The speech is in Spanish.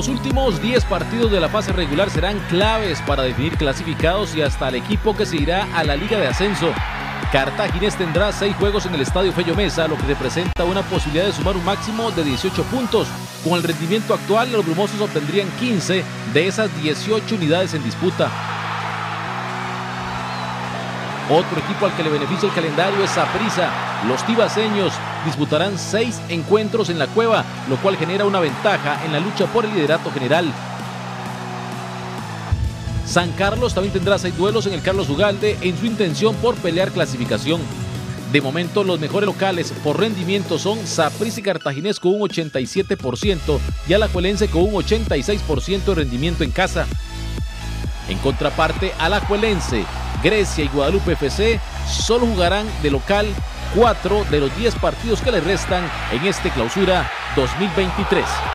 Los últimos 10 partidos de la fase regular serán claves para definir clasificados y hasta el equipo que se irá a la Liga de Ascenso. Cartaginés tendrá 6 juegos en el Estadio Fello Mesa, lo que representa una posibilidad de sumar un máximo de 18 puntos. Con el rendimiento actual, los brumosos obtendrían 15 de esas 18 unidades en disputa. Otro equipo al que le beneficia el calendario es Saprissa. Los tibaseños disputarán seis encuentros en la cueva, lo cual genera una ventaja en la lucha por el liderato general. San Carlos también tendrá seis duelos en el Carlos Ugalde en su intención por pelear clasificación. De momento, los mejores locales por rendimiento son Saprissa y Cartaginés con un 87% y Alajuelense con un 86% de rendimiento en casa. En contraparte, Alajuelense Grecia y Guadalupe FC solo jugarán de local cuatro de los 10 partidos que les restan en este clausura 2023.